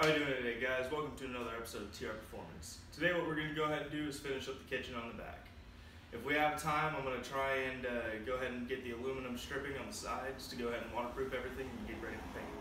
How are you doing today, guys? Welcome to another episode of TR Performance. Today, what we're going to go ahead and do is finish up the kitchen on the back. If we have time, I'm going to try and uh, go ahead and get the aluminum stripping on the sides to go ahead and waterproof everything and get ready for paint.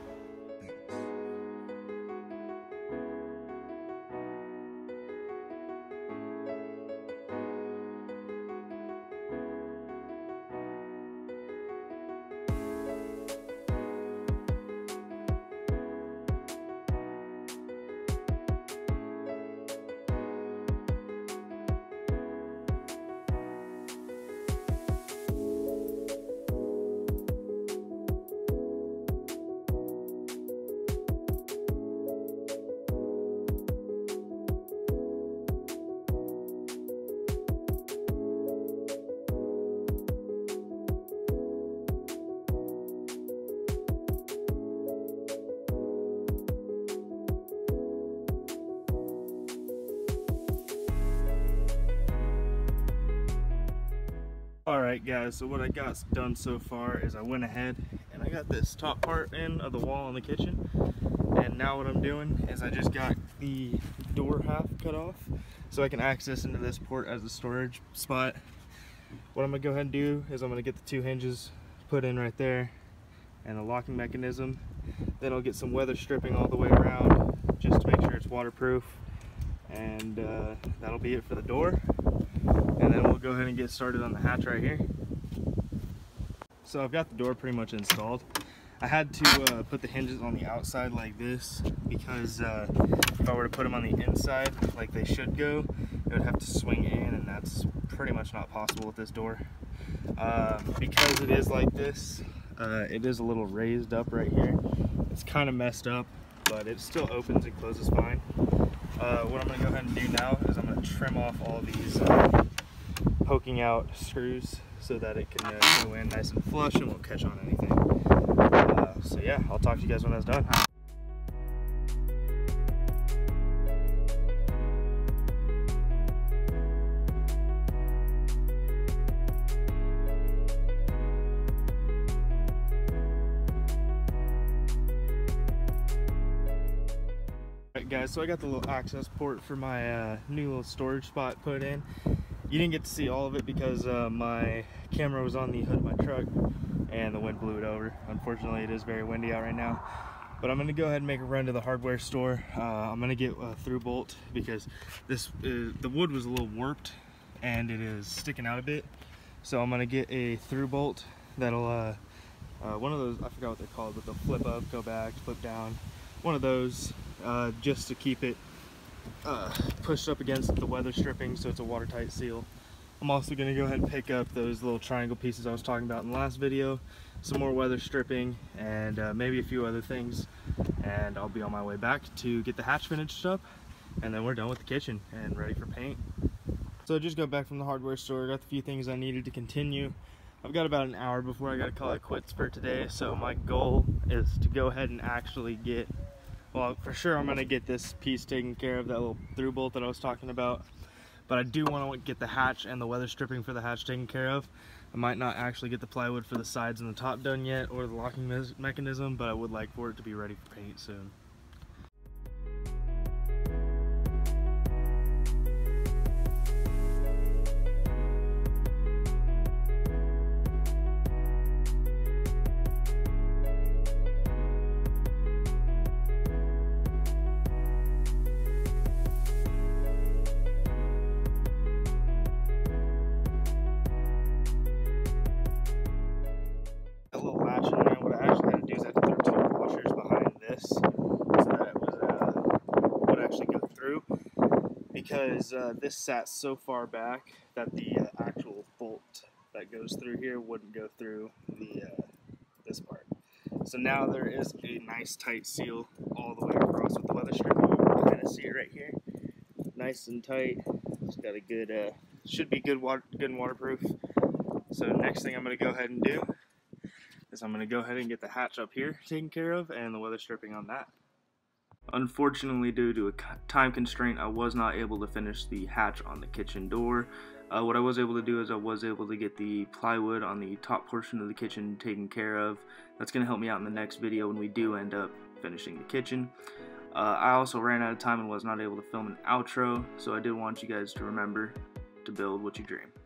Alright guys, so what I got done so far is I went ahead and I got this top part in of the wall in the kitchen and now what I'm doing is I just got the door half cut off so I can access into this port as a storage spot. What I'm going to go ahead and do is I'm going to get the two hinges put in right there and a locking mechanism. Then I'll get some weather stripping all the way around just to make sure it's waterproof and uh, that'll be it for the door go ahead and get started on the hatch right here. So I've got the door pretty much installed. I had to uh, put the hinges on the outside like this because uh, if I were to put them on the inside like they should go, it would have to swing in and that's pretty much not possible with this door. Uh, because it is like this, uh, it is a little raised up right here. It's kind of messed up, but it still opens and closes fine. Uh, what I'm going to go ahead and do now is I'm going to trim off all these uh, poking out screws so that it can uh, go in nice and flush and won't catch on anything. Uh, so yeah, I'll talk to you guys when that's done. Alright guys, so I got the little access port for my uh, new little storage spot put in. You didn't get to see all of it because uh, my camera was on the hood of my truck and the wind blew it over. Unfortunately, it is very windy out right now. But I'm gonna go ahead and make a run to the hardware store. Uh, I'm gonna get a through bolt because this is, the wood was a little warped and it is sticking out a bit. So I'm gonna get a through bolt that'll, uh, uh, one of those, I forgot what they're called, but they'll flip up, go back, flip down. One of those uh, just to keep it uh, pushed up against the weather stripping so it's a watertight seal. I'm also going to go ahead and pick up those little triangle pieces I was talking about in the last video, some more weather stripping, and uh, maybe a few other things. And I'll be on my way back to get the hatch finished up, and then we're done with the kitchen and ready for paint. So I just got back from the hardware store, got the few things I needed to continue. I've got about an hour before I got to call it quits for today, so my goal is to go ahead and actually get well for sure I'm gonna get this piece taken care of that little through bolt that I was talking about. But I do want to get the hatch and the weather stripping for the hatch taken care of. I might not actually get the plywood for the sides and the top done yet or the locking me mechanism but I would like for it to be ready for paint soon because uh, this sat so far back that the uh, actual bolt that goes through here wouldn't go through the uh, this part. So now there is a nice tight seal all the way across with the weather strip. You can kind of see it right here, nice and tight. It's got a good, uh, should be good water, good and waterproof. So next thing I'm going to go ahead and do is I'm going to go ahead and get the hatch up here taken care of and the weather stripping on that. Unfortunately, due to a time constraint, I was not able to finish the hatch on the kitchen door. Uh, what I was able to do is I was able to get the plywood on the top portion of the kitchen taken care of. That's going to help me out in the next video when we do end up finishing the kitchen. Uh, I also ran out of time and was not able to film an outro, so I did want you guys to remember to build what you dream.